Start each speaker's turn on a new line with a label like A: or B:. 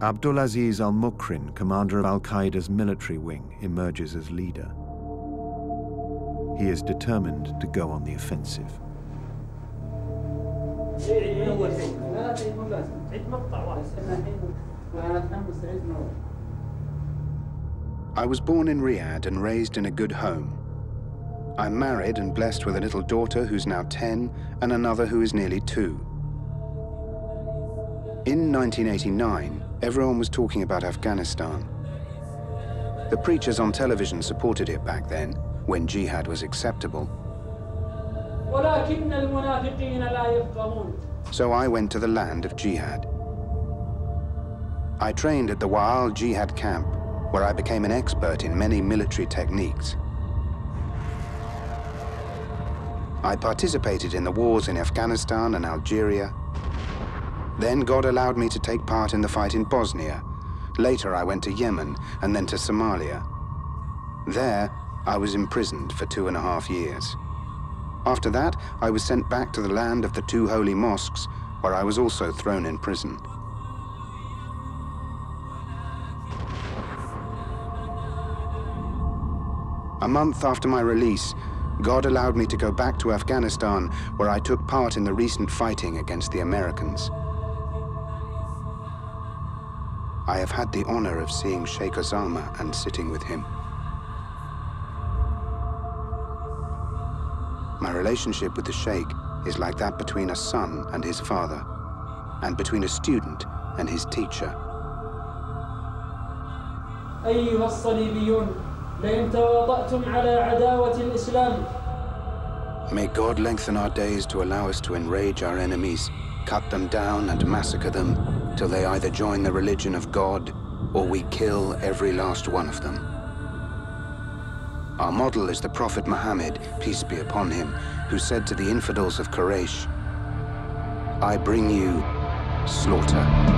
A: Abdulaziz al Mukrin, commander of Al Qaeda's military wing, emerges as leader. He is determined to go on the offensive.
B: I was born in Riyadh and raised in a good home. I'm married and blessed with a little daughter who's now 10 and another who is nearly two. In 1989, everyone was talking about Afghanistan. The preachers on television supported it back then, when jihad was acceptable. So I went to the land of jihad. I trained at the Wa'al Jihad camp, where I became an expert in many military techniques. I participated in the wars in Afghanistan and Algeria. Then God allowed me to take part in the fight in Bosnia. Later I went to Yemen and then to Somalia. There, I was imprisoned for two and a half years. After that, I was sent back to the land of the two holy mosques, where I was also thrown in prison. A month after my release, God allowed me to go back to Afghanistan, where I took part in the recent fighting against the Americans. I have had the honor of seeing Sheikh Osama and sitting with him. My relationship with the Sheikh is like that between a son and his father, and between a student and his teacher.
C: أيها الصليبيون لئن تواطأتم على عداوة الإسلام
B: May God lengthen our days to allow us to enrage our enemies, cut them down and massacre them till they either join the religion of God or we kill every last one of them. Our model is the Prophet Muhammad, peace be upon him, who said to the infidels of Quraysh, I bring you slaughter.